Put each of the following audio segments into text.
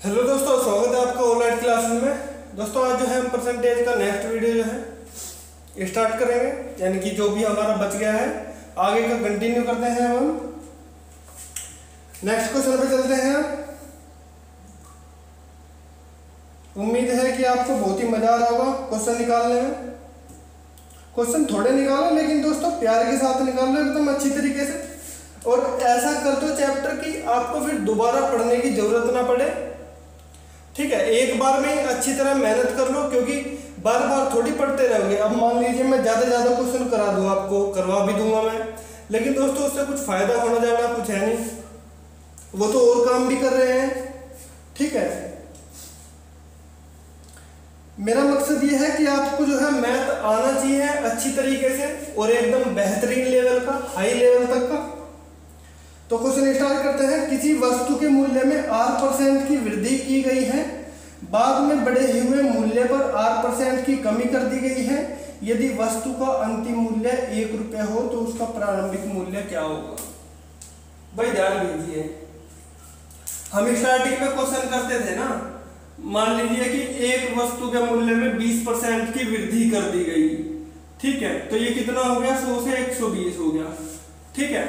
Hello दोस्तों, स्वागत है आपका ऑनलाइन क्लासेस में। दोस्तों, आज जो है हम परसेंटेज का नेक्स्ट वीडियो जो है स्टार्ट करेंगे। यानी कि जो भी हमारा बच गया है, आगे का कंटिन्यू करते हैं हम। नेक्स्ट क्वेश्चन पे चलते हैं उम्मीद है कि आपको बहुत ही मज़ा आ रहा होगा क्वेश्चन निकालने में। क्वेश्चन थोड़े निकालो, लेकिन दोस्तों, प्यार के साथ निकाल लो एकदम अच्छी तरीके से। और ऐसा कर दो चैप्टर की आपको फिर दोबारा पढ़ने की ज़रूरत ना पड़े। ठीक है, एक बार में अच्छी तरह मेहनत कर लो, क्योंकि बार बार थोड़ी पढ़ते रहोगे। अब मान लीजिए मैं ज़्यादा ज़्यादा क्वेश्चन करा दूँ आपको, करवा भी दूँगा मैं। लेकिन दोस्तों, उससे कुछ फ़ायदा होना जाना कुछ है नहीं। वो तो और काम भी कर रहे हैं। ठीक है। मेरा मकसद ये है कि आपको जो है मैथ आना चाहिए अच्छी तरीके से, और एकदम बेहतरीन लेवल का हाई लेवल तक का। तो क्वेश्चन स्टार्ट करते हैं। किसी वस्तु के मूल्य में आठ परसेंट की वृद्धि की गई है। बाद में बढ़े हुए मूल्य पर आर परसेंट की कमी कर दी गई है। यदि वस्तु का अंतिम मूल्य एक रुपये हो तो उसका प्रारंभिक मूल्य क्या होगा? भाई ध्यान दीजिए। हम स्टार्टिंग में क्वेश्चन करते थे ना। मान लीजिए कि एक वस्तु के मूल्य में 20 परसेंट की वृद्धि कर दी गई। ठीक है तो ये कितना हो गया? 100 से 120 हो गया। ठीक है?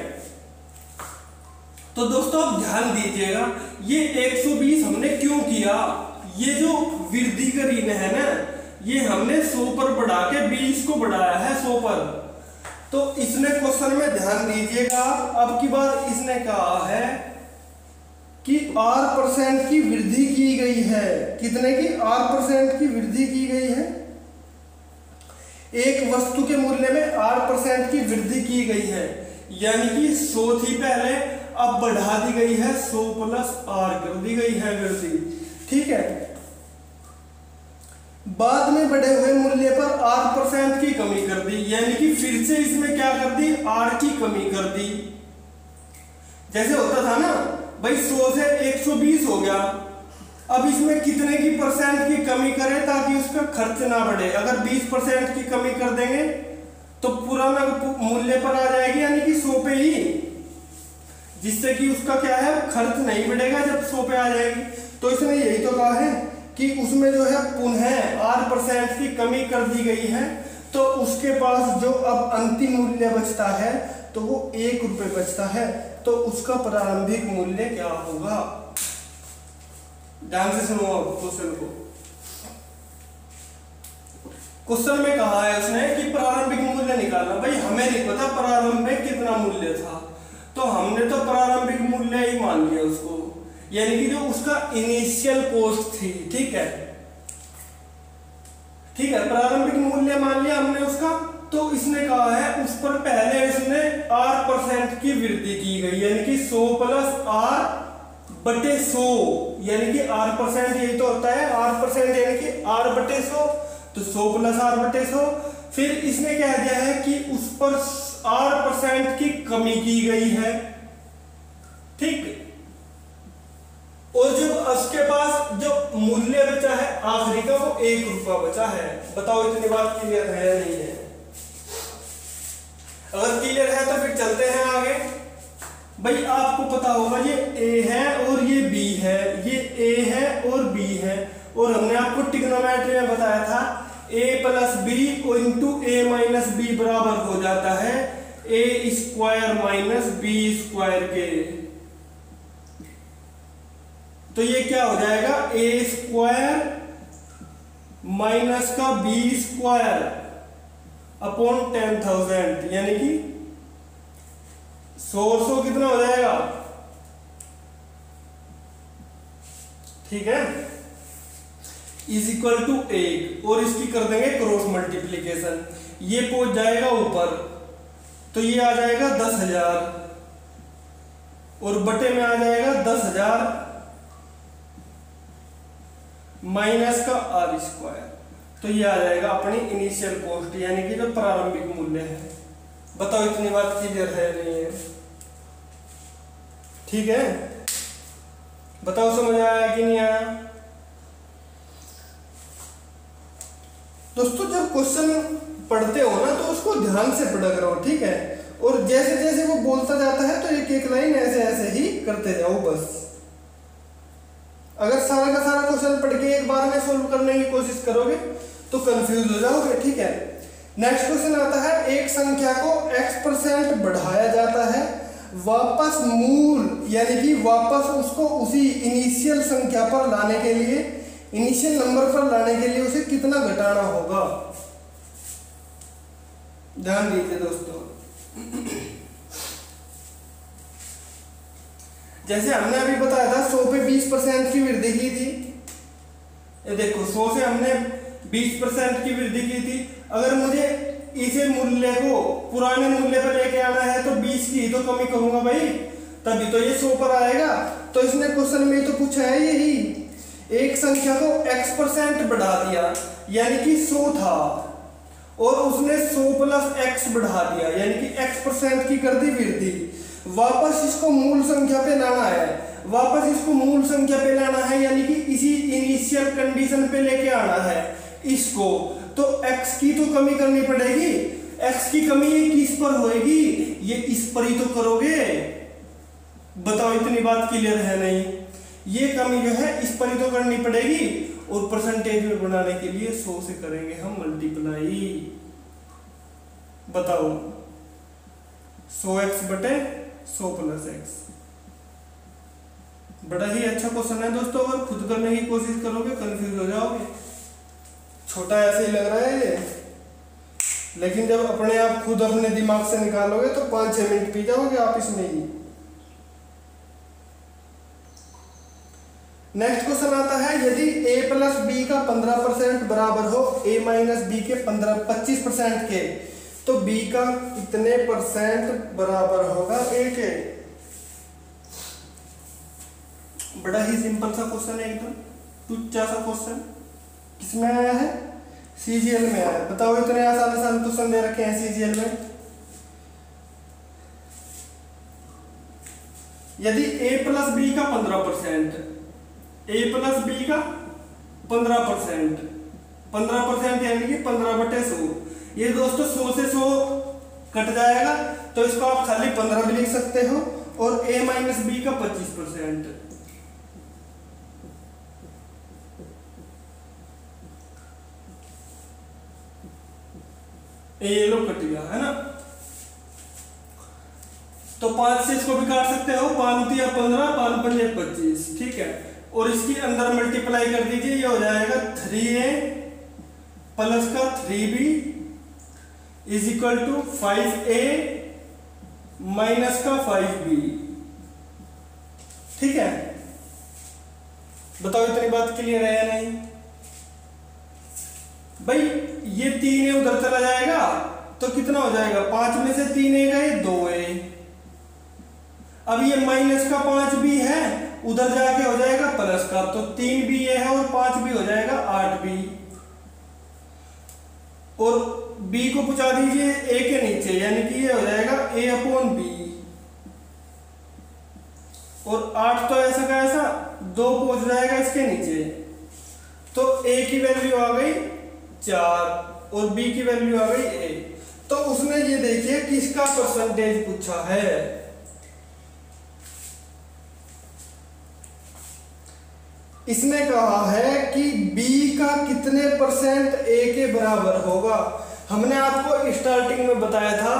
तो दोस्तों, आप ध्यान दीजिएगा, ये 120 हमने क्यों किया? ये जो वृद्धि करी है ना, ये हमने 100 पर बढ़ा के 20 को बढ़ाया है 100 पर। तो इसने क्वेश्चन में ध्यान दीजिएगा, अब की बार इसने कहा है कि आर परसेंट की वृद्धि की गई है। कितने की? आर परसेंट की वृद्धि की गई है। एक वस्तु के मूल्य में आर परसेंट की वृद्धि की गई है। यानी कि सौ थी पहले, अब बढ़ा दी गई है सौ प्लस आर कर दी गई है वृद्धि। ठीक है? बाद में बढ़े हुए मूल्य पर आर परसेंट की कमी कर दी, यानी कि फिर से इसमें क्या कर दी? आर की कमी कर दी। जैसे होता था ना, भाई 100 से 120 हो गया। अब इसमें कितने की परसेंट की कमी करें ताकि उसका खर्च ना बढ़े? अगर 20 परसेंट की कमी कर देंगे तो पुराना मूल्य पर आ जाएगी, यानी कि 100 पे ही। जिससे कि उसका क्या है? खर्च नहीं बढ़ेगा जब 100 पे आ जाएगी। तो इसने यही तो कहा है कि उसमें जो है पुनः आर परसेंट की कमी कर दी गई है तो उसके पास जो अब अंतिम मूल्य बचता है तो वो एक रुपए बचता है। तो उसका प्रारंभिक मूल्य क्या होगा? ध्यान से सुनो क्वेश्चन को। क्वेश्चन में कहा है उसने कि प्रारंभिक मूल्य निकालना। भाई, हमें नहीं पता प्रारंभ में कितना मूल्य था। तो हमने तो प्रारंभिक मूल्य ही मान लिया उसको। यानी कि जो उसका इनिशियल कॉस्ट थी, ठीक है? ठीक है, प्रारंभिक मूल्य मान लिया हमने उसका तो इसने कहा है उस पर पहले इसने आर परसेंट की वृद्धि की गई, यानी कि 100 प्लस आर बटे 100 यानी कि आर परसेंट यही तो होता है आर परसेंट यानी कि आर बटे 100 तो 100 प्लस आर बटे 100 फिर इसने कह दिया है कि उस पर आर परसेंट की कमी की गई है, ठीक? और जब उसके पास जो मूल्य बचा है, आखिरी का वो एक रुपया बचा है। बताओ इतनी बात क्लियर है या नहीं है? अगर क्लियर है तो फिर चलते हैं आगे। भाई, आपको पता होगा ये ए है और ये बी है। ये ए है और बी है। और हमने आपको टिग्नोमेट्री में बताया था A plus B into A minus B बराबर हो जाता है A square minus B square के। तो ये क्या हो जाएगा? ए स्क्वायर माइनस का B square upon ten thousand यानी कि सौ सौ कितना हो जाएगा? ठीक है? इज़ इक्वल टू एट और इसकी कर देंगे क्रॉस मल्टीप्लीकेशन ये पहुँच जाएगा ऊपर। तो ये आ जाएगा दस हज़ार। और बटे में आ जाएगा दस हज़ार। माइनस का आर स्क्वायर। तो ये आ जाएगा अपनी इनिशियल कॉस्ट, यानी कि जो प्रारंभिक मूल्य है। बताओ इतनी बात क्लियर है नहीं है? ठीक है? बताओ समझ आया कि नहीं आया? दोस्तों, जब क्वेश्चन पढ़ते हो ना तो उसको ध्यान से पढ़ा करो, ठीक है? और जैसे जैसे वो बोलता जाता है तो एक एक लाइन ऐसे ऐसे ही करते जाओ, बस। अगर सारा का सारा क्वेश्चन पढ़ के एक बार में सोल्व करने की कोशिश करोगे तो कंफ्यूज हो जाओगे, ठीक है? नेक्स्ट क्वेश्चन आता है, एक संख्या को x परसेंट बढ़ाया जाता है, वापस मूल, यानी कि वापस उसको उसी इनिशियल संख्या पर लाने के लिए इनिशियल नंबर पर लाने के लिए उसे कितना घटाना होगा? ध्यान दीजिए दोस्तों। जैसे हमने अभी बताया था 100 पे 20 परसेंट की वृद्धि की थी। ये देखो 100 से हमने 20 परसेंट की वृद्धि की थी। अगर मुझे इसे मूल्य को, पुराने मूल्य पर लेके आना है तो 20 की तो कमी करूँगा भाई। तभी तो ये 100 पर आएगा। तो इसने क्वेश्चन में तो पूछा है यही, एक संख्या को x परसेंट बढ़ा दिया, यानी कि 100 था। और उसने 100 प्लस x बढ़ा दिया, यानी कि x परसेंट की कर दी वृद्धि। वापस इसको मूल संख्या पे लाना है। वापस इसको मूल संख्या पे लाना है, यानी कि इसी इनिशियल कंडीशन पे लेके आना है। इसको। तो x की तो कमी करनी पड़ेगी। x की कमी ये किस पर होएगी? ये इस पर ही तो करोगे। बताओ, इतनी बात क्लियर है नहीं? ये कमी जो है, इस पर ही तो करनी पड़ेगी। और परसेंटेज में बनाने के लिए 100 से करेंगे हम मल्टीप्लाई बताओ। 100x बटे 100 प्लस एक्स बड़ा ही अच्छा क्वेश्चन है दोस्तों, अगर खुद करने की कोशिश करोगे कंफ्यूज हो जाओगे। छोटा ऐसे ही लग रहा है ये। लेकिन जब अपने आप खुद अपने दिमाग से निकालोगे तो पाँच छह मिनट पी जाओगे आप इसमें ही नेक्स्ट क्वेश्चन आता है, यदि a प्लस बी का 15 परसेंट बराबर हो, a माइनस बी के 15 25 परसेंट के तो b का कितने परसेंट बराबर होगा a के। बड़ा ही सिंपल सा क्वेश्चन है एकदम टुच्चा सा क्वेश्चन किसमें आया है? सीजीएल में आया। बताओ इतने आसान आसान क्वेश्चन दे रखे हैं सीजीएल में। यदि a प्लस बी का 15 परसेंट ए प्लस बी का पंद्रह परसेंट पंद्रह परसेंट यानी कि पंद्रह बटे सौ। ये दोस्तों सो से सो कट जाएगा तो इसको आप खाली पंद्रह भी लिख सकते हो और ए माइनस बी का पच्चीस परसेंट। ये लोग कट गया, है ना? तो पाँच से इसको भी काट सकते हो, पाँच दिया पंद्रह, पाँच पंजे पच्चीस, ठीक है? और इसकी अंदर मल्टीप्लाई कर दीजिए, ये हो जाएगा थ्री ए प्लस का three B is equal to five A minus का फाइव बी ठीक है? बताओ इतनी बात क्लियर है या नहीं? भाई, ये तीन ए उधर चला जाएगा तो कितना हो जाएगा? पाँच में से तीन ए गए दो ए अब ये माइनस का पाँच भी है, उधर जाके हो जाएगा प्लस का तो तीन भी ये है और पाँच भी हो जाएगा आठ बी और बी को पूछा दीजिए ए के नीचे, यानी कि ये हो जाएगा ए अपॉन बी और आठ तो ऐसा का ऐसा, दो पहुँच जाएगा इसके नीचे. तो ए की वैल्यू आ गई चार, और बी की वैल्यू आ गई ए तो उसने ये देखिए किसका परसेंटेज पूछा है? इसने कहा है कि b का कितने परसेंट a के बराबर होगा? हमने आपको स्टार्टिंग में बताया था,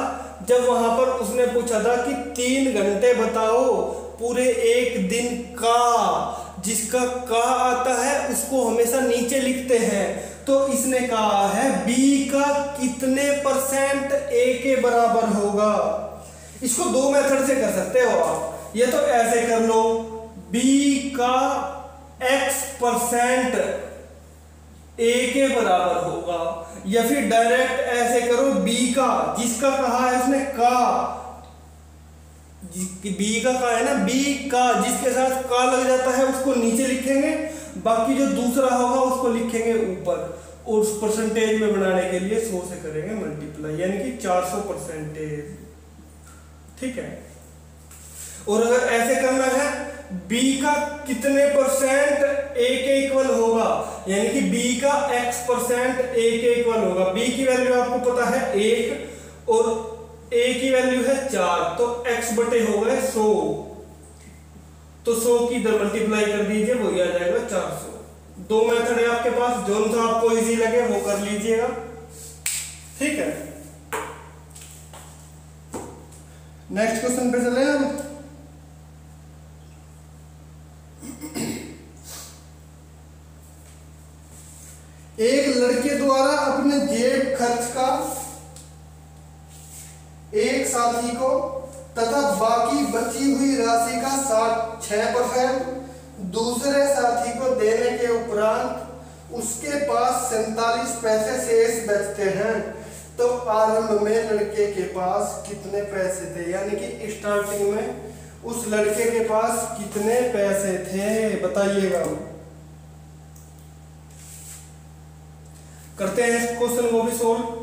जब वहाँ पर उसने पूछा था कि तीन घंटे बताओ, पूरे एक दिन का, जिसका का आता है, उसको हमेशा नीचे लिखते हैं। तो इसने कहा है बी का कितने परसेंट ए के बराबर होगा? इसको दो मेथड से कर सकते हो आप। ये तो ऐसे कर लो बी का एक्स परसेंट ए के बराबर होगा, या फिर डायरेक्ट ऐसे करो बी का, जिसका कहा है उसने का। बी का कहा है ना बी का, जिसके साथ का लग जाता है, उसको नीचे लिखेंगे, बाकी जो दूसरा होगा, उसको लिखेंगे ऊपर। और उस परसेंटेज में बनाने के लिए सौ से करेंगे मल्टीप्लाई यानी कि 400 परसेंटेज ठीक है? और अगर ऐसे करना है b का कितने परसेंट a के इक्वल होगा? यानी कि b का x परसेंट a के इक्वल होगा। B की वैल्यू आपको पता है एक और a की वैल्यू है चार। तो x बटे हो गए सो। तो सो की इधर मल्टीप्लाई कर दीजिए, वही आ जाएगा चार सौ। दो मेथड है आपके पास, जो सा आपको इजी लगे, वो कर लीजिएगा। ठीक है? नेक्स्ट क्वेश्चन पे चले हम। एक लड़के द्वारा अपने जेब खर्च का एक साथी को तथा बाकी बची हुई राशि का साठ छह परसेंट दूसरे साथी को देने के उपरांत उसके पास सैतालीस पैसे शेष बचते हैं। तो आरंभ में लड़के के पास कितने पैसे थे? यानी कि स्टार्टिंग में उस लड़के के पास कितने पैसे थे? बताइएगा। करते हैं इस क्वेश्चन को भी सोल्व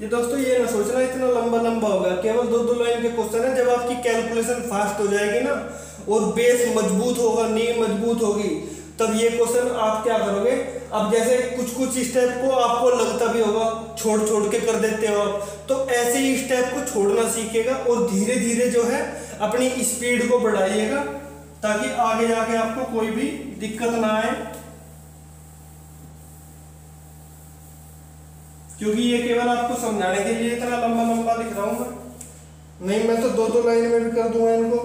ये दोस्तों, ये ना सोचना, इतना लंबा लंबा होगा। केवल दो दो लाइन के क्वेश्चन है। जब आपकी कैलकुलेशन फास्ट हो जाएगी ना, और बेस मज़बूत होगा, नींव मज़बूत होगी, तब ये क्वेश्चन आप क्या करोगे? अब जैसे कुछ कुछ स्टेप को आपको लगता भी होगा छोड़ छोड़ के कर देते हो आप तो ऐसे ही स्टेप को छोड़ना सीखेगा और धीरे धीरे जो है, अपनी स्पीड को बढ़ाइएगा, ताकि आगे जाके आपको कोई भी दिक्कत ना आए। क्योंकि ये केवल आपको समझाने के लिए इतना लंबा लंबा लिख रहा हूँ मैं। नहीं, मैं तो दो दो लाइन में भी कर दूँगा इनको।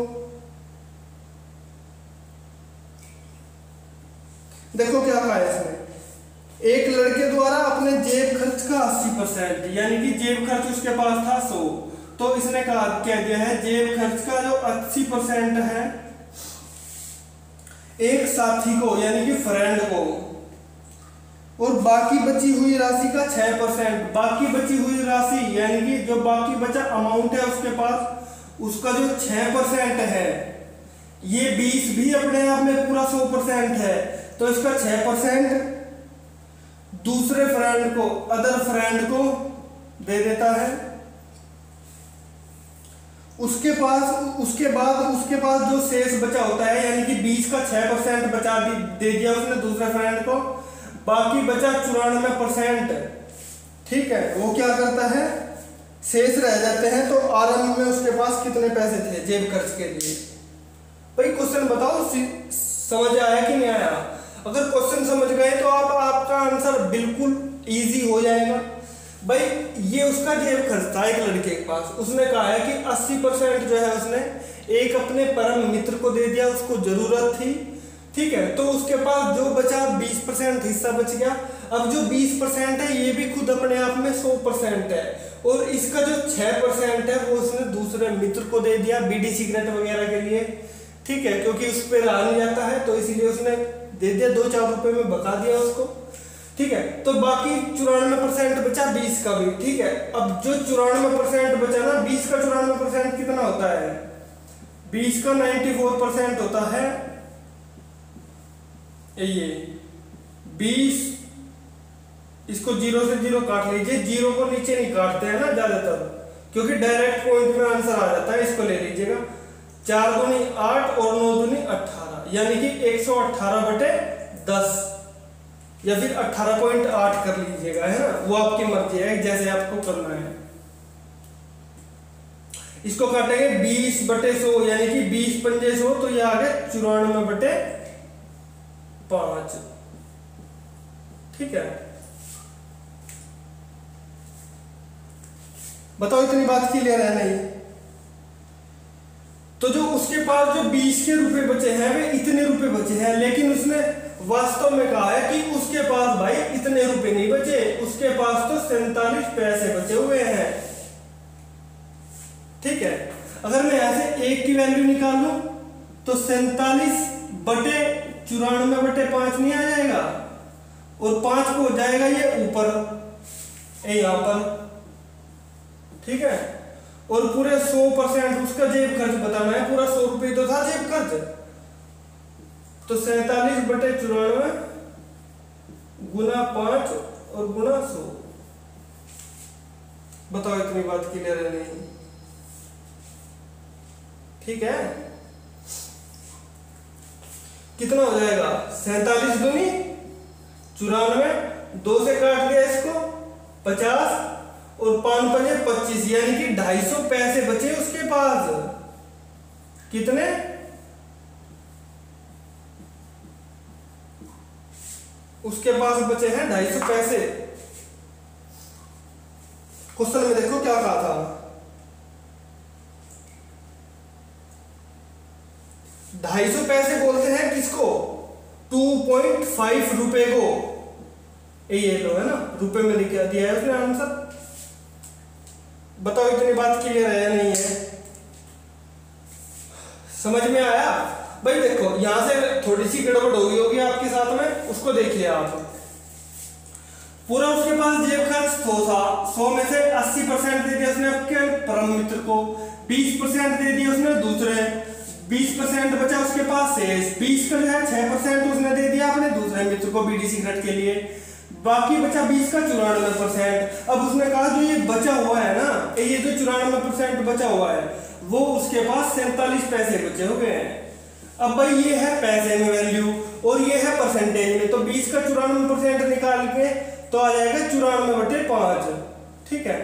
देखो क्या कहा इसमें एक लड़के द्वारा अपने जेब खर्च का 80 परसेंट, यानी कि जेब खर्च उसके पास था 100 तो इसने कहा क्या दिया है, जेब खर्च का जो 80 परसेंट है, एक साथी को, यानी कि फ्रेंड को और बाकी बची हुई राशि का छह परसेंट। बाकी बची हुई राशि यानी कि जो बाकी बचा अमाउंट है उसके पास, उसका जो छह परसेंट है, ये बीस भी अपने आप में पूरा सौ परसेंट है। तो इसका छह परसेंट दूसरे फ्रेंड को अदर फ्रेंड को दे देता है। उसके पास, उसके बाद, उसके पास जो शेष बचा होता है, यानी कि बीस का छह परसेंट बचा दे दिया उसने दूसरे फ्रेंड को बाकी बचा चौरानवे परसेंट। ठीक है? वो क्या करता है? शेष रह जाते हैं तो आरंभ में उसके पास कितने पैसे थे जेब खर्च के लिए? भाई क्वेश्चन बताओ समझ आया कि नहीं आया? अगर क्वेश्चन समझ गए तो आप, आपका आंसर बिल्कुल इजी हो जाएगा। भाई, ये उसका जेब खर्च था एक लड़के के पास। उसने कहा है कि 80 परसेंट जो है उसने एक अपने परम मित्र को दे दिया, उसको ज़रूरत थी। ठीक है तो उसके पास जो बचा 20 परसेंट हिस्सा बच गया। अब जो 20 परसेंट है, ये भी खुद अपने आप में 100 परसेंट है। और इसका जो 6 परसेंट है, वो उसने दूसरे मित्र को दे दिया, बीडी सिगरेट वगैरह के लिए। ठीक है, क्योंकि उस पर रहा नहीं जाता है तो इसीलिए उसने दे दिया दो चार रुपए में बका दिया उसको। ठीक है तो बाकी चौरानवे परसेंट बचा, बीस का भी। ठीक है, अब जो चौरानवे परसेंट बचा ना, बीस का चौरानवे परसेंट कितना होता है? बीस का नाइन्टी फोर परसेंट होता है। ये बीस, इसको ज़ीरो से ज़ीरो काट लीजिए, ज़ीरो को नीचे नहीं काटते हैं ना ज़्यादातर, क्योंकि डायरेक्ट पॉइंट में आंसर आ जाता है, इसको ले लीजिएगा। चार दूनी आठ और नौ दूनी अट्ठारह, यानी कि एक सौ अट्ठारह बटे दस, या फिर अट्ठारह पॉइंट आठ कर लीजिएगा, है ना? वो आपकी मर्ज़ी है, जैसे आपको करना है। इसको काटेंगे बीस बटे सौ, यानी कि बीस पंजे सौ तो ये आ गए चौरानवे बटे पाँच। ठीक है? बताओ इतनी बात क्लियर है नहीं। तो जो उसके पास जो बीस के रुपए बचे हैं, वे इतने रुपए बचे हैं, लेकिन उसने वास्तव में कहा है कि उसके पास भाई इतने रुपए नहीं बचे, उसके पास तो सैतालीस पैसे बचे हुए हैं। ठीक है? अगर मैं ऐसे एक की वैल्यू निकाल लू तो सैतालीस बटे चौरानवे बटे पाँच नहीं आ जाएगा। और पाँच को जाएगा ये ऊपर यहाँ पर, ठीक है? और पूरे सौ परसेंट उसका जेब खर्च बताना है पूरा सौ रुपये तो था जेब खर्च। तो सैतालीस बटे चौरानवे गुना पाँच और गुना सौ। बताओ इतनी बात क्लियर है नहीं? ठीक है? कितना हो जाएगा? सैतालीस दूनी चौरानवे, दो से काट दिया इसको, पचास, और पाँच पचे पच्चीस, यानी कि ढाई सौ पैसे बचे उसके पास। कितने? उसके पास बचे हैं ढाई सौ पैसे। क्वेश्चन में देखो क्या कहा था। ढाई सौ पैसे बोलते हैं किसको? टू पॉइंट फाइव रुपए को। ये लो, है ना? रुपए में लिखा दिया है उसने आंसर बताओ इतनी बात क्लियर है या नहीं है? समझ में आया? भाई देखो, यहाँ से थोड़ी सी गड़बड़ होगी होगी आपके साथ में, उसको देखिए आप। पूरा उसके पास जेब खर्च सौ था। सौ में से अस्सी परसेंट दे दिया उसने आपके परम मित्र को, बीस परसेंट दे दिया उसने दूसरे। बीस परसेंट बचा उसके पास शेष बीस का जो है छह परसेंट उसने दे दिया अपने दूसरे मित्र को बीडी सिगरेट के लिए। बाकी बचा बीस का चौरानवे परसेंट। अब उसने कहा जो ये बचा हुआ है ना, ये जो चौरानवे परसेंट बचा हुआ है, वो उसके पास सैतालीस पैसे बचे हो गए हैं। अब भाई ये है पैसे में वैल्यू और ये है परसेंटेज में तो बीस का चौरानवे परसेंट निकाल के तो आ जाएगा चौरानवे बटे पाँच। ठीक है?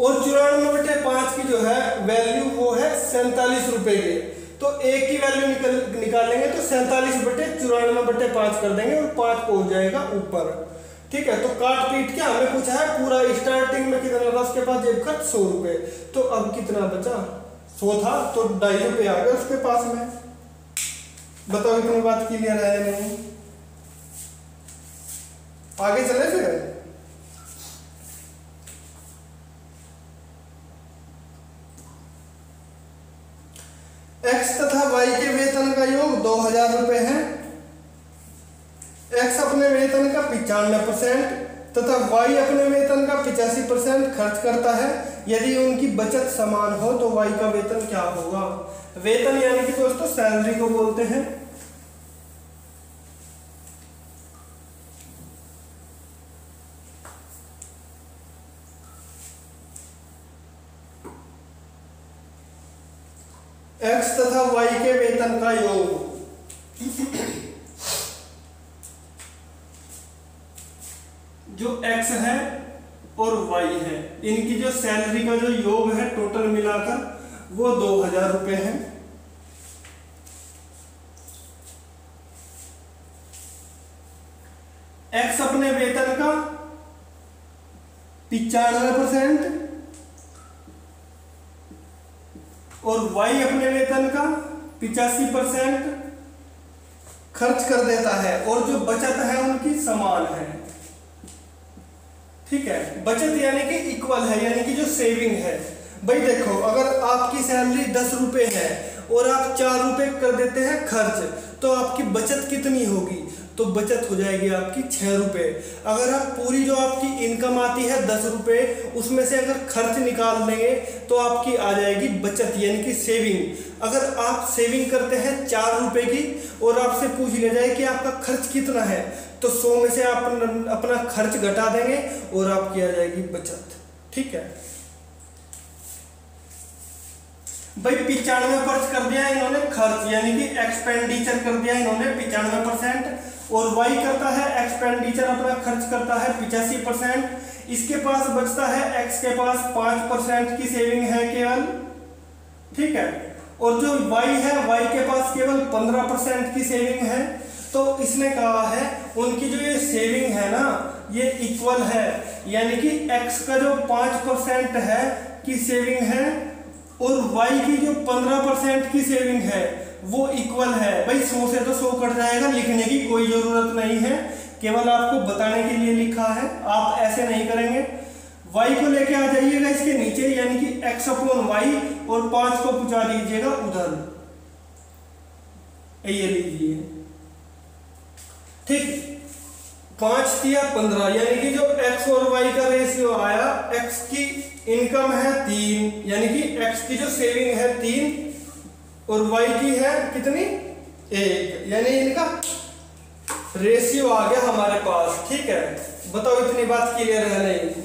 और चौरानवे बटे पाँच की जो है वैल्यू वो है सैतालीस रुपए की। तो एक की वैल्यू निकल निकालेंगे तो सैंतालीस बटे चौरानवे बटे पाँच कर देंगे और पाँच पहुँच जाएगा ऊपर। ठीक है तो काट पीट के हमें पूछा है, पूरा स्टार्टिंग में कितना था, उसके पास जेब खर्च सौ रुपए। तो अब कितना बचा? सौ था तो ढाई रुपये आ गए उसके पास में। बताओ, इतनी बात क्लियर है नहीं? आगे चले फिर? एक्स तथा वाई के वेतन का योग दो हज़ार रुपए है। एक्स अपने वेतन का पिचानवे परसेंट तथा वाई अपने वेतन का पिचासी परसेंट खर्च करता है। यदि उनकी बचत समान हो तो वाई का वेतन क्या होगा? वेतन यानी कि दोस्तों सैलरी को बोलते हैं एक्स तथा वाई के वेतन का योग जो एक्स है और वाई है इनकी जो सैलरी का जो योग है टोटल मिलाकर वो दो हज़ार रुपए है। एक्स अपने वेतन का पिचानवे परसेंट और वाई अपने वेतन का पिचासी परसेंट खर्च कर देता है और जो बचत है उनकी समान है। ठीक है? बचत यानी कि इक्वल है, यानी कि जो सेविंग है। भाई देखो, अगर आपकी सैलरी दस रुपये है और आप चार रुपये कर देते हैं खर्च तो आपकी बचत कितनी होगी? तो बचत हो जाएगी आपकी छह रुपये अगर आप पूरी जो आपकी इनकम आती है दस रुपये उसमें से अगर खर्च निकाल देंगे तो आपकी आ जाएगी बचत, यानी कि सेविंग अगर आप सेविंग करते हैं चार रुपये की और आपसे पूछ लिया जाए कि आपका खर्च कितना है तो सौ में से आप अपना खर्च घटा देंगे और आपकी आ जाएगी बचत। ठीक है? भाई पिचानवे खर्च कर दिया इन्होंने, खर्च, यानी कि एक्सपेंडिचर कर दिया इन्होंने पिचानवे परसेंट। और वाई करता है एक्सपेंडिचर अपना खर्च करता है पिचासी परसेंट। इसके पास बचता है एक्स के पास पाँच परसेंट की सेविंग है केवल। ठीक है? और जो वाई है वाई के पास केवल पंद्रह परसेंट की सेविंग है। तो इसने कहा है, उनकी जो ये सेविंग है ना, ये इक्वल है। यानी कि एक्स का जो पाँच परसेंट है की सेविंग है और y की जो 15 परसेंट की सेविंग है, वो इक्वल है। भाई 100 से तो 100 कट जाएगा, लिखने की कोई ज़रूरत नहीं है। केवल आपको बताने के लिए लिखा है, आप ऐसे नहीं करेंगे। Y को लेके आ जाइएगा इसके नीचे, यानी कि x अपॉन वाई और पाँच को पहुँचा दीजिएगा उधर। ये लीजिए। ठीक, पाँच दिया पंद्रह, यानी कि जो x और y का रेशियो आया, x की इनकम है तीन, यानी कि एक्स की जो सेविंग है तीन और वाई की है कितनी? एक। यानी इनका रेशियो आ गया हमारे पास, ठीक है? बताओ इतनी बात क्लियर है नहीं?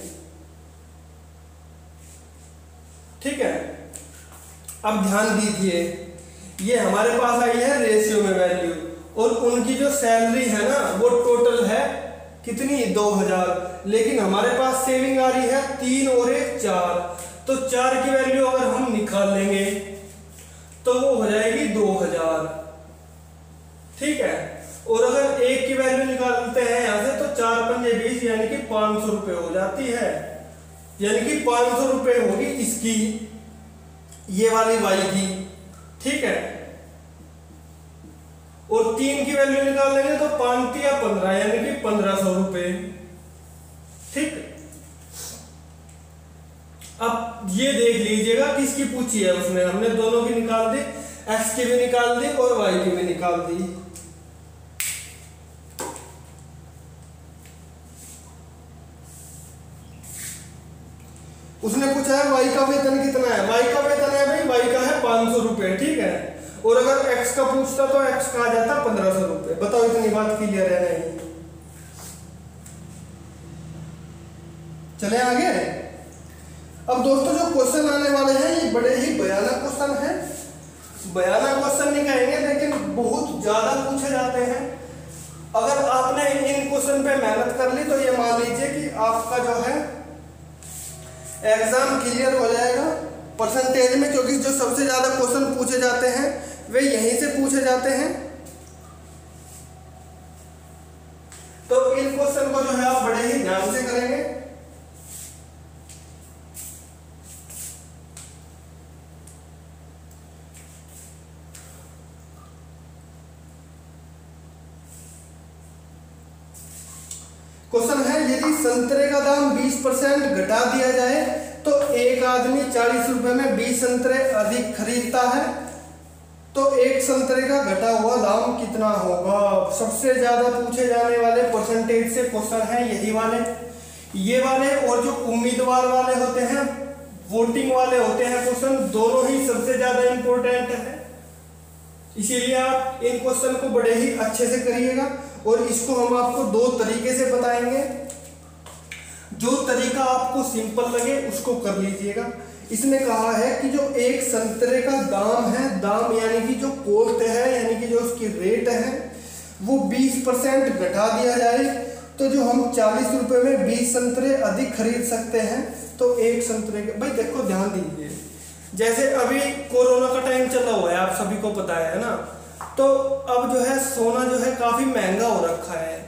ठीक है? अब ध्यान दीजिए, ये हमारे पास आई है रेशियो में वैल्यू और उनकी जो सैलरी है ना, वो टोटल है कितनी? दो हज़ार। लेकिन हमारे पास सेविंग आ रही है तीन और एक चार। तो चार की वैल्यू अगर हम निकाल लेंगे तो वो हो जाएगी दो हज़ार। ठीक है? और अगर एक की वैल्यू निकालते हैं यहाँ से तो चार पंजे बीस यानी कि पाँच सौ रुपए हो जाती है। यानी कि पाँच सौ रुपए होगी इसकी, ये वाली वाई की। ठीक है? और तीन की वैल्यू निकाल लेंगे तो पाँच या पंद्रह, यानी कि पंद्रह सौ रुपए। ठीक? अब ये देख लीजिएगा किसकी पूछी है उसने। हमने दोनों की निकाल दी एक्स की भी निकाल दी और वाई की भी निकाल दी। उसने पूछा है वाई का वेतन कितना है? वाई का वेतन है भाई वाई का है पाँच सौ रुपए, ठीक है? और अगर एक्स का पूछता तो एक्स का आ जाता पंद्रह सौ रुपए। बताओ इतनी बात क्लियर है नहीं। चले आगे। अब दोस्तों, जो क्वेश्चन आने वाले हैं, ये बड़े ही भयानक क्वेश्चन है। भयानक क्वेश्चन नहीं कहेंगे, लेकिन बहुत ज़्यादा पूछे जाते हैं। अगर आपने इन क्वेश्चन पे मेहनत कर ली तो ये मान लीजिए कि आपका जो है एग्ज़ाम क्लियर हो जाएगा। परसेंटेज में क्योंकि जो सबसे ज़्यादा क्वेश्चन पूछे जाते हैं वे यहीं से पूछे जाते हैं। तो इन क्वेश्चन को जो है आप बड़े ही ध्यान से करेंगे। क्वेश्चन है, यदि संतरे का दाम 20 परसेंट घटा दिया जाए तो एक आदमी चालीस रुपए में 20 संतरे अधिक खरीदता है। तो एक संतरे का घटा हुआ दाम कितना होगा? सबसे ज़्यादा पूछे जाने वाले परसेंटेज से क्वेश्चन है यही वाले। ये वाले और जो उम्मीदवार वाले होते हैं वोटिंग वाले होते हैं क्वेश्चन दोनों ही सबसे ज़्यादा इंपॉर्टेंट है। इसीलिए आप इन क्वेश्चन को बड़े ही अच्छे से करिएगा और इसको हम आपको दो तरीके से बताएँगे। जो तरीका आपको सिंपल लगे, उसको कर लीजिएगा। इसने कहा है कि जो एक संतरे का दाम है, दाम यानी कि जो कोस्ट है, यानी कि जो उसकी रेट है, वो 20 परसेंट घटा दिया जाए। तो जो हम चालीस रुपए में 20 संतरे अधिक खरीद सकते हैं तो एक संतरे के भाई देखो, ध्यान दीजिए। जैसे अभी कोरोना का टाइम चला हुआ है, आप सभी को पता है ना? तो अब जो है, सोना जो है काफ़ी महँगा हो रखा है।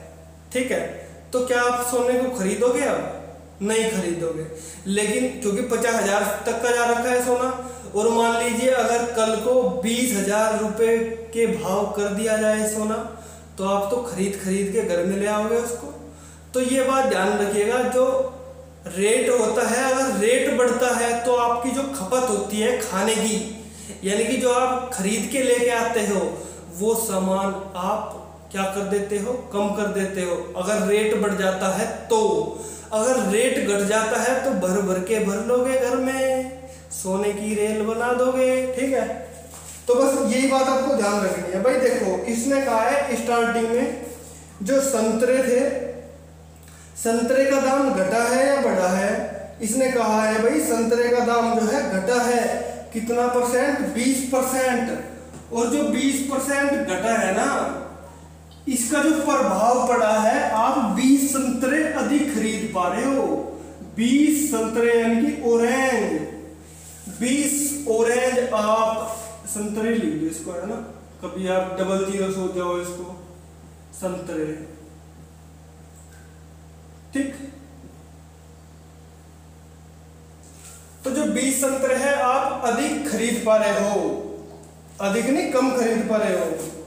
ठीक है? तो क्या आप सोने को खरीदोगे अब? नहीं खरीदोगे। लेकिन क्योंकि पचास हज़ार तक का जा रखा है सोना, और मान लीजिए अगर कल को बीस हज़ार रुपए के भाव कर दिया जाए सोना तो आप तो खरीद खरीद के घर में ले आओगे उसको। तो ये बात ध्यान रखिएगा, जो रेट होता है, अगर रेट बढ़ता है तो आपकी जो खपत होती है खाने की, यानी कि जो आप खरीद के लेके आते हो, वो सामान आप क्या कर देते हो? कम कर देते हो। अगर रेट बढ़ जाता है तो। अगर रेट घट जाता है तो भर भर के भर लोगे घर में। सोने की रेल बना दोगे, ठीक है? तो बस यही बात आपको ध्यान रखनी है। भाई देखो, इसने कहा है स्टार्टिंग में, जो संतरे थे, संतरे का दाम घटा है या बढ़ा है? इसने कहा है, भाई संतरे का दाम जो है घटा है। कितना परसेंट बीस परसेंट और जो बीस परसेंट घटा है ना इसका जो प्रभाव पड़ा है, आप 20 संतरे अधिक खरीद पा रहे हो। 20 संतरे यानी कि ऑरेंज 20 ऑरेंज आप संतरे लीजिए इसको, है ना? कभी आप डबल ज़ीरो सोच जाओ इसको। संतरे। ठीक? तो जो 20 संतरे है, आप अधिक खरीद पा रहे हो। अधिक नहीं, कम खरीद पा रहे हो।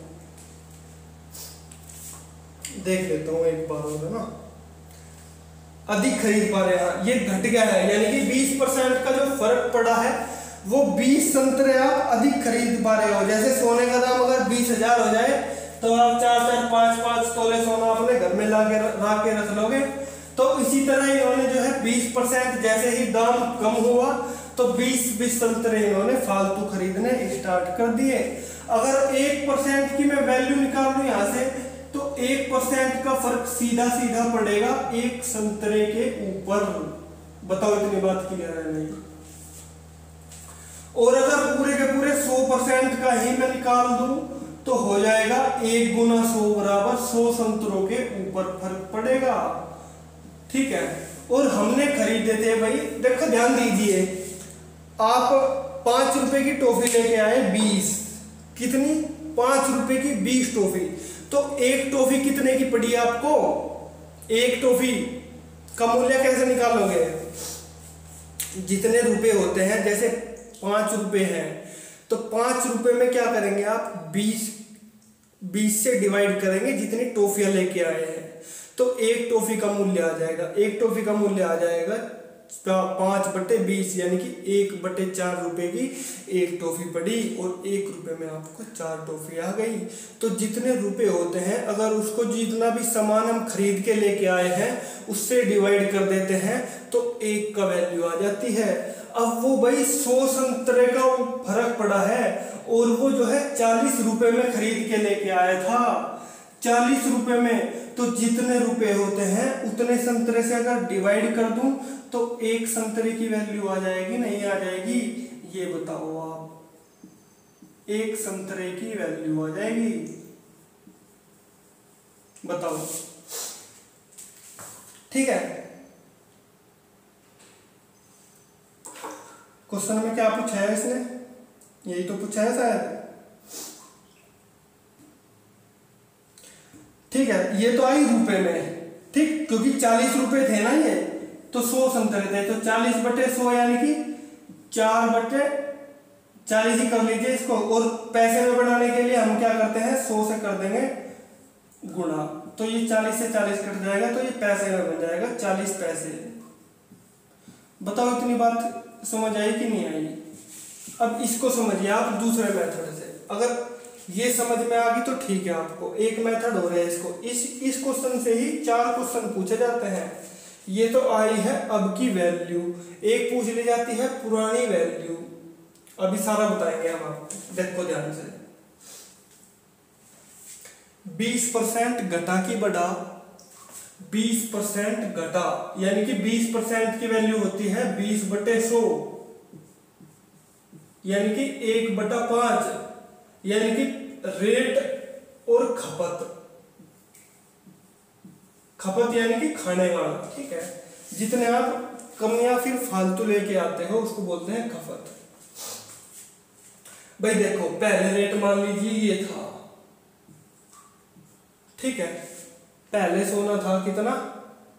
देख लेता हूँ एक बार और ना? अधिक खरीद पा रहे हैं। ये घट गया है। यानी कि 20 परसेंट का जो फ़र्क पड़ा है, वो 20 संतरे आप, अधिक खरीद पा रहे हो। जैसे सोने का दाम अगर बीस हज़ार हो जाए तो आप चार चार, पाँच पाँच तोले सोना अपने घर में ला के ला के रख लोगे। तो इसी तरह इन्होंने जो है 20 परसेंट जैसे ही दाम कम हुआ तो 20 20 संतरे इन्होंने फालतू खरीदने स्टार्ट कर दिए। अगर एक की मैं वैल्यू निकाल लू यहाँ से एक परसेंट का फ़र्क सीधा सीधा पड़ेगा एक संतरे के ऊपर। बताओ इतनी बात क्लियर है नहीं? और अगर पूरे के पूरे सौ परसेंट का ही मैं निकाल दूँ तो हो जाएगा एक गुना सौ बराबर सौ संतरों के ऊपर फ़र्क पड़ेगा। ठीक है? और हमने खरीदे थे भाई, देखो ध्यान दीजिए, आप पाँच रुपए की टॉफी लेके आए बीस। कितनी? पाँच रुपए की बीस टॉफी। तो एक टॉफी कितने की पड़ी आपको? एक टॉफी का मूल्य कैसे निकालोगे? जितने रुपए होते हैं, जैसे पाँच रुपए हैं तो पाँच रुपए में क्या करेंगे आप? बीस बीस से डिवाइड करेंगे जितनी टॉफियाँ लेके आए हैं। तो एक टॉफी का मूल्य आ जाएगा, एक टॉफी का मूल्य आ जाएगा पाँच बटे बीस, यानी कि एक बटे चार रुपए की एक टॉफी पड़ी और एक रुपए में आपको चार टॉफी आ गई। तो जितने रुपए होते हैं, अगर उसको जितना भी सामान हम खरीद के लेके आए हैं, उससे डिवाइड कर देते हैं तो एक का वैल्यू आ जाती है। अब वो भाई सौ संतरे का फ़र्क पड़ा है और वो जो है चालीस रुपए में खरीद के लेके आया था। चालीस रुपए में तो जितने रुपए होते हैं, उतने संतरे से अगर डिवाइड कर दूँ तो एक संतरे की वैल्यू आ जाएगी नहीं आ जाएगी, ये बताओ आप। एक संतरे की वैल्यू आ जाएगी। बताओ। ठीक है? क्वेश्चन में क्या पूछा है इसने? यही तो पूछा है शायद। ठीक है, ये तो आई रुपए में। ठीक, क्योंकि चालीस रुपए थे ना ये तो सौ संतरे थे तो चालीस बटे सौ यानी कि चार बटे चालीस ही कर लीजिए इसको। और पैसे में बढ़ाने के लिए हम क्या करते हैं, सौ से कर देंगे गुणा। तो ये चालीस से चालीस कट जाएगा तो ये पैसे में बन जाएगा चालीस पैसे। बताओ इतनी बात समझ आई कि नहीं आई? अब इसको समझिए आप दूसरे मेथड से। अगर ये समझ में आ गई तो ठीक है आपको। एक मेथड हो रहा है इसको। इस इस क्वेश्चन से ही चार क्वेश्चन पूछे जाते हैं। ये तो आई है अब की वैल्यू एक पूछ ली जाती है पुरानी वैल्यू अभी सारा बताएँगे हम आपको देखो ध्यान से। बीस परसेंट घटा की बढ़ा बीस परसेंट घटा। यानी कि बीस परसेंट की वैल्यू होती है बीस बटे सौ। यानी कि एक बटा पाँच। यानी कि रेट और खपत। खपत यानी कि खाने वाला, ठीक है? जितने आप कम या फिर फालतू लेके आते हो, उसको बोलते हैं खपत। भाई देखो, पहले रेट मान लीजिए ये था। ठीक है? पहले सोना था कितना?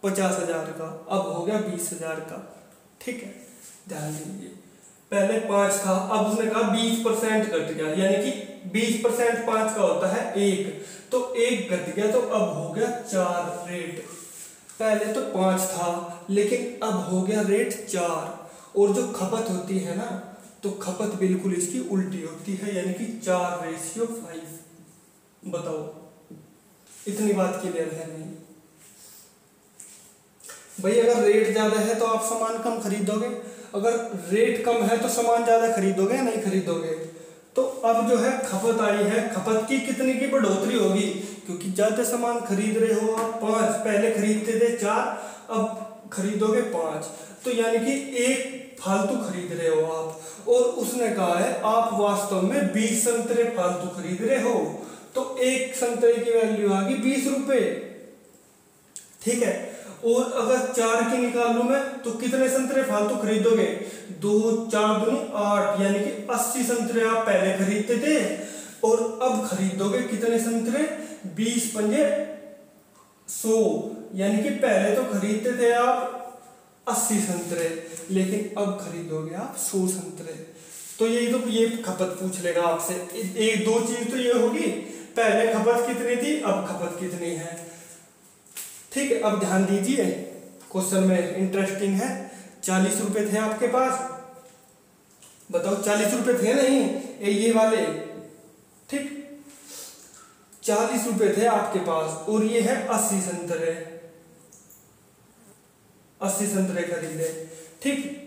पचास हज़ार का, अब हो गया बीस हज़ार का। ठीक है? ध्यान दीजिए। पहले पाँच था, अब उसने कहा बीस परसेंट घट गया, यानी कि बीस परसेंट पाँच का होता है एक। तो एक घट गया तो अब हो गया चार रेट। पहले तो पाँच था, लेकिन अब हो गया रेट चार। और जो खपत होती है ना तो खपत बिल्कुल इसकी उल्टी होती है, यानी कि चार रेशियो फाइव बताओ, इतनी बात क्लियर है नहीं? भाई, अगर रेट ज़्यादा है तो आप सामान कम खरीदोगे। अगर रेट कम है तो सामान ज़्यादा खरीदोगे या नहीं खरीदोगे। तो अब जो है खपत आई है। खपत की कितनी की बढ़ोतरी होगी? क्योंकि ज़्यादा सामान खरीद रहे हो आप, पाँच। पहले खरीदते थे चार, अब खरीदोगे पाँच। तो यानी कि एक फालतू खरीद रहे हो आप। और उसने कहा है, आप वास्तव में बीस संतरे फालतू खरीद रहे हो। तो एक संतरे की वैल्यू आ गई बीस रुपए। ठीक है? और अगर चार की निकाल लू मैं तो कितने संतरे फालतू खरीदोगे? दो, चार दूनी आठ, यानी कि अस्सी संतरे आप पहले खरीदते थे, और अब खरीदोगे कितने संतरे? बीस पंजे सौ, यानी कि पहले तो खरीदते थे आप अस्सी संतरे, लेकिन अब खरीदोगे आप सौ संतरे। तो ये तो ये खपत पूछ लेगा आपसे। एक, दो चीज़ तो ये होगी, पहले खपत कितनी थी, अब खपत कितनी है? ठीक है, अब ध्यान दीजिए, क्वेश्चन में इंटरेस्टिंग है। चालीस रुपए थे आपके पास। बताओ, चालीस रुपए थे नहीं? ए, ये वाले। ठीक। चालीस रुपए थे आपके पास, और ये है अस्सी संतरे। अस्सी संतरे खरीदे। ठीक।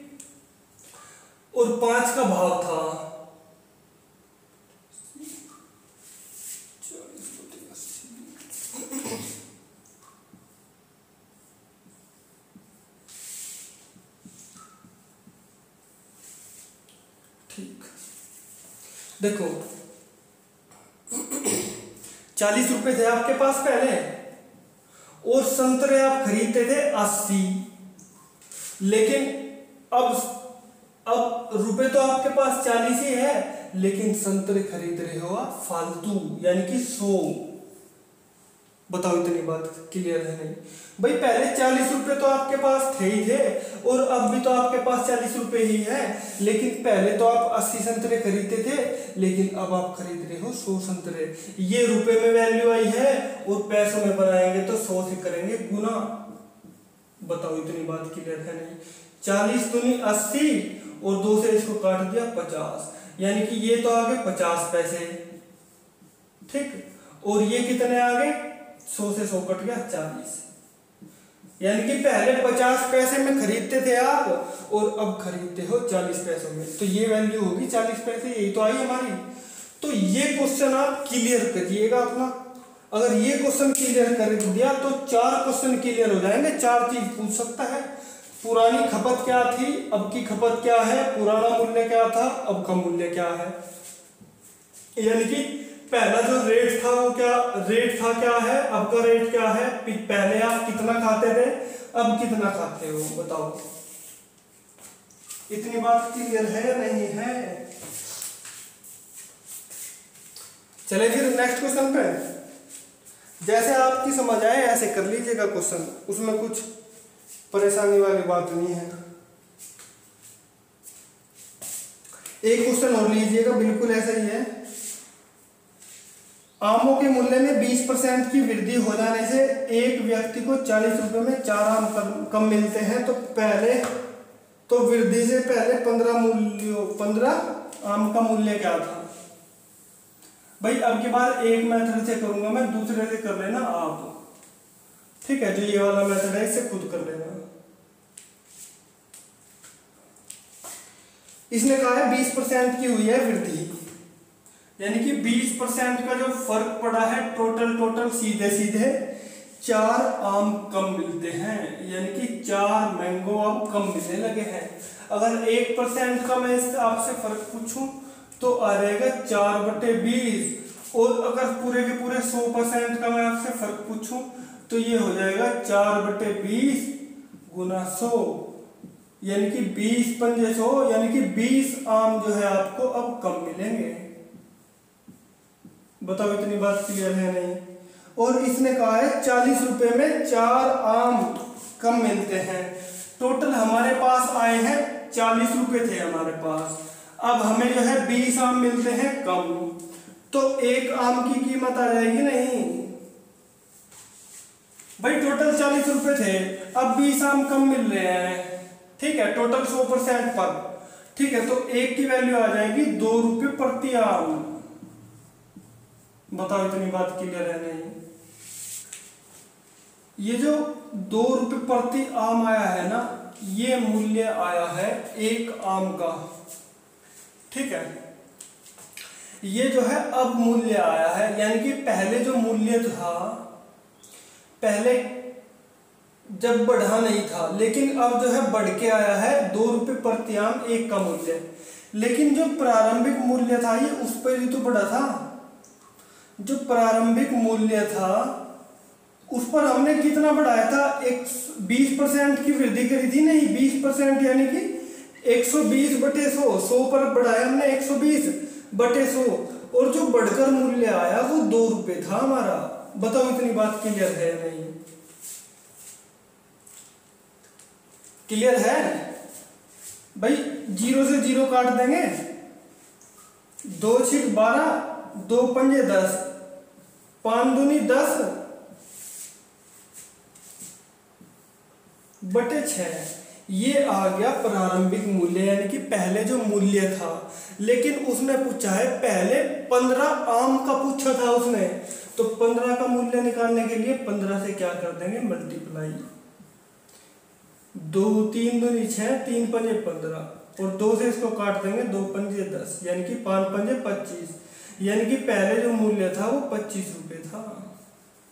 और पाँच का भाव था ठीक देखो। चालीस रुपए थे आपके पास पहले, और संतरे आप खरीदते थे अस्सी। लेकिन अब अब रुपए तो आपके पास चालीस ही है, लेकिन संतरे खरीद रहे हो आप फालतू, यानी कि सौ। बताओ इतनी बात क्लियर है नहीं। भाई, पहले चालीस रुपए तो आपके पास थे ही थे, और अब भी तो आपके पास चालीस रुपए ही है। लेकिन पहले तो आप अस्सी संतरे खरीदते थे, लेकिन अब आप खरीद रहे हो सौ संतरे। ये रुपए में वैल्यू आई है, और पैसों में बनाएँगे तो सौ से करेंगे गुना। बताओ इतनी बात क्लियर है नहीं। चालीस दुनी अस्सी, और दो से इसको काट दिया पचास। यानी कि ये तो आ गए पचास पैसे। ठीक? और ये कितने आ गए? सौ से सौ कट गया, चालीस। यानी कि पहले पचास पैसे में खरीदते थे आप, और अब खरीदते हो चालीस पैसों में। तो ये वैल्यू होगी चालीस पैसे, यही तो आई हमारी। तो ये क्वेश्चन आप क्लियर करिएगा अपना। अगर ये क्वेश्चन क्लियर कर दिया तो चार क्वेश्चन क्लियर हो जाएँगे। चार चीज़ पूछ सकता है। पुरानी खपत क्या थी, अब की खपत क्या है, पुराना मूल्य क्या था, अब का मूल्य क्या है। यानी कि पहला जो रेट था वो क्या रेट था क्या है? अब का रेट क्या है? पहले आप कितना खाते थे? अब कितना खाते हो? बताओ। इतनी बात क्लियर है या नहीं है? चले फिर नेक्स्ट क्वेश्चन पे। जैसे आपकी समझ आए, ऐसे कर लीजिएगा क्वेश्चन उसमें कुछ परेशानी वाली बात नहीं है। एक क्वेश्चन और लीजिएगा, बिल्कुल ऐसा ही है। आमों के मूल्य में 20 परसेंट की वृद्धि हो जाने से एक व्यक्ति को चालीस रुपए में चार आम कम मिलते हैं। तो पहले तो वृद्धि से पहले पंद्रह मूल्य, पंद्रह आम का मूल्य क्या था? भाई, अब के बाद एक मेथड से करूँगा मैं, दूसरे से कर लेना आप। ठीक है, जो ये वाला मेथड है, इसे खुद कर लेना। इसने कहा है बीस परसेंट की हुई है वृद्धि। यानी कि 20 परसेंट का जो फ़र्क पड़ा है टोटल टोटल सीधे सीधे, चार आम कम मिलते हैं। यानी कि चार मैंगो आम कम मिलने लगे हैं। अगर एक परसेंट का मैं इससे आपसे फ़र्क पूछूँ तो आ जाएगा चार बटे बीस। और अगर पूरे के पूरे सौ परसेंट का मैं आपसे फ़र्क पूछूँ तो ये हो जाएगा चार बटे बीस गुना सौ। यानी कि बीस पंजे सौ, यानी कि बीस आम जो है आपको अब कम मिलेंगे। बताओ इतनी बात क्लियर है नहीं? और इसने कहा है, चालीस रुपए में चार आम कम मिलते हैं। टोटल हमारे पास आए हैं, चालीस रुपए थे हमारे पास। अब हमें जो है बीस आम मिलते हैं कम। तो एक आम की कीमत आ जाएगी नहीं? भाई टोटल चालीस रुपए थे, अब बीस आम कम मिल रहे हैं। ठीक है टोटल सौ परसेंट पर। ठीक है तो एक की वैल्यू आ जाएगी दो रुपये प्रति आम। बताओ इतनी बात क्लियर है। नहीं ये जो दो रुपए प्रति आम आया है ना, ये मूल्य आया है एक आम का। ठीक है? ये जो है अब मूल्य आया है, यानी कि पहले जो मूल्य था, पहले जब बढ़ा नहीं था, लेकिन अब जो है बढ़ के आया है, दो रुपए प्रति आम एक का मूल्य। लेकिन जो प्रारंभिक मूल्य था, ये उस पर ही तो बढ़ा था। जो प्रारंभिक मूल्य था, उस पर हमने कितना बढ़ाया था? एक बीस परसेंट की वृद्धि करी थी, नहीं, बीस परसेंट यानी कि एक सौ बीस बटे सौ सौ पर बढ़ाया हमने एक सौ बीस बटे सौ। और जो बढ़कर मूल्य आया, वो दो रुपए था हमारा। बताओ इतनी बात क्लियर है नहीं? क्लियर है? भाई, ज़ीरो से ज़ीरो काट देंगे। दो छिक बारह दो पंजे दस। पान दूनी दस। बटे छ। ये आ गया प्रारंभिक मूल्य, यानी कि पहले जो मूल्य था। लेकिन उसने पूछा है, पहले पंद्रह आम का पूछा था उसने। तो पंद्रह का मूल्य निकालने के लिए पंद्रह से क्या कर देंगे? मल्टीप्लाई। दो, तीन दूनी छह तीन पंजे पंद्रह। और दो से इसको काट देंगे, दो पंजे दस। यानी कि पाँच पंजे पच्चीस। यानी कि पहले जो मूल्य था वो पच्चीस रुपए था।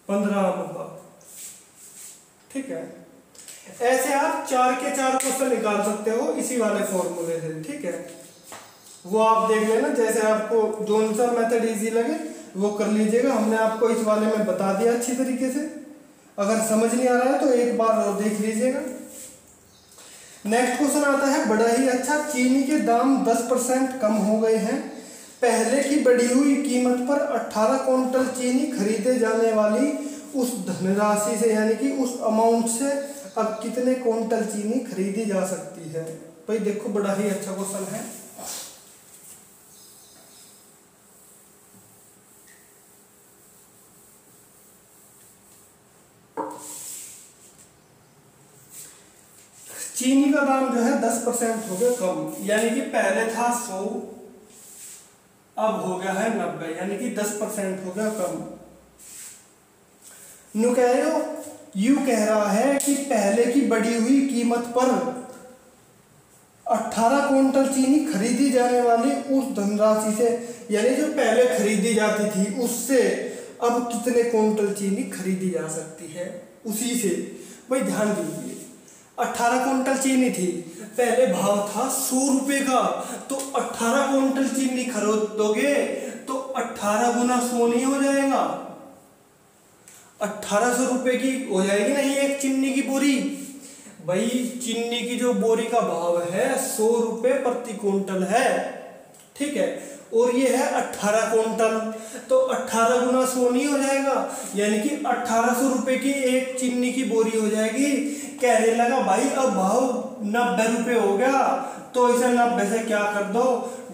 पंद्रह आमों का ठीक है? ऐसे आप चार के चार क्वेश्चन निकाल सकते हो इसी वाले फॉर्मूले से। ठीक है? वो आप देख लेना, जैसे आपको जो सा मेथड इजी लगे, वो कर लीजिएगा। हमने आपको इस वाले में बता दिया अच्छी तरीके से। अगर समझ नहीं आ रहा है तो एक बार और देख लीजिएगा। नेक्स्ट क्वेश्चन आता है, बड़ा ही अच्छा चीनी के दाम 10 परसेंट कम हो गए हैं। पहले की बढ़ी हुई कीमत पर 18 क्विंटल चीनी खरीदे जाने वाली उस धनराशि से, यानी कि उस अमाउंट से अब कितने क्विंटल चीनी खरीदी जा सकती है? भाई देखो, बड़ा ही अच्छा क्वेश्चन है। चीनी का दाम जो है दस परसेंट हो गया कम, यानी कि पहले था सौ। अब हो गया है नब्बे, यानी कि दस परसेंट हो गया कम। नु कह रहे हो? यू कह रहा है कि पहले की बढ़ी हुई कीमत पर 18 क्विंटल चीनी खरीदी जाने वाली उस धनराशि से, यानी जो पहले खरीदी जाती थी, उससे अब कितने क्विंटल चीनी खरीदी जा सकती है? उसी से। भाई ध्यान दीजिए। 18 क्विंटल चीनी थी। पहले भाव था सौ रुपए का। तो 18 क्विंटल चीनी खरीदोगे तो 18 गुना सौ नहीं हो जाएगा। अट्ठारह सौ रुपए की हो जाएगी ना ये एक चीनी की बोरी। भाई, चीनी की जो बोरी का भाव है, सौ रुपए प्रति क्विंटल है। ठीक है? और ये है अट्ठारह क्विंटल। तो अट्ठारह गुना सौ नहीं हो जाएगा, यानी कि अट्ठारह सौ रुपए की एक चिन्नी की बोरी हो जाएगी। कहने लगा, भाई, अब भाव नब्बे रुपए हो गया तो इसे नब्बे से क्या कर दो?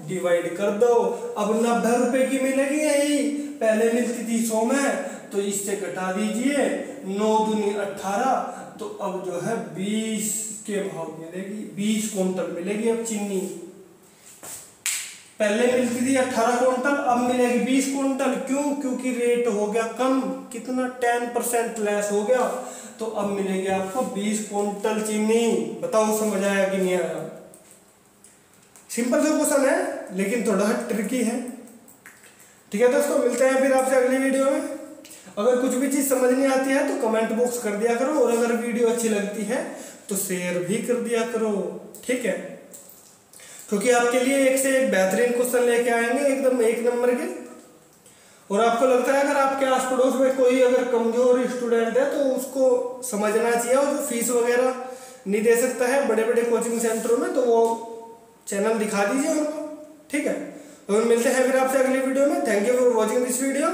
डिवाइड कर दो। अब नब्बे रुपए की मिलेगी यही, पहले मिलती थी सौ में तो इससे घटा दीजिए, नौ दूनी अट्ठारह तो अब जो है बीस के भाव मिलेगी, बीस क्विंटल मिलेगी अब चीनी पहले मिलती थी अठारह क्विंटल, अब मिलेगी बीस क्विंटल। क्यों? क्योंकि रेट हो गया कम। कितना? टेन परसेंट लेस हो गया। तो अब मिलेगी आपको बीस क्विंटल चीनी। बताओ, समझ आया कि नहीं आया? सिंपल सा क्वेश्चन है, लेकिन थोड़ा ट्रिकी है। ठीक है दोस्तों, मिलते हैं फिर आपसे अगली वीडियो में। अगर कुछ भी चीज़ समझ नहीं आती है तो कमेंट बॉक्स कर दिया करो, और अगर वीडियो अच्छी लगती है तो शेयर भी कर दिया करो। ठीक है? क्योंकि आपके लिए एक से एक बेहतरीन क्वेश्चन लेके आएँगे, एकदम एक नंबर के। और आपको लगता है अगर आपके आस पड़ोस में कोई अगर कमज़ोर स्टूडेंट है तो उसको समझना चाहिए और जो फ़ीस वगैरह नहीं दे सकता है बड़े बड़े कोचिंग सेंटरों में तो वो चैनल दिखा दीजिए उनको। ठीक है? तो मिलते हैं फिर आपसे अगली वीडियो में। Thank you for watching this video.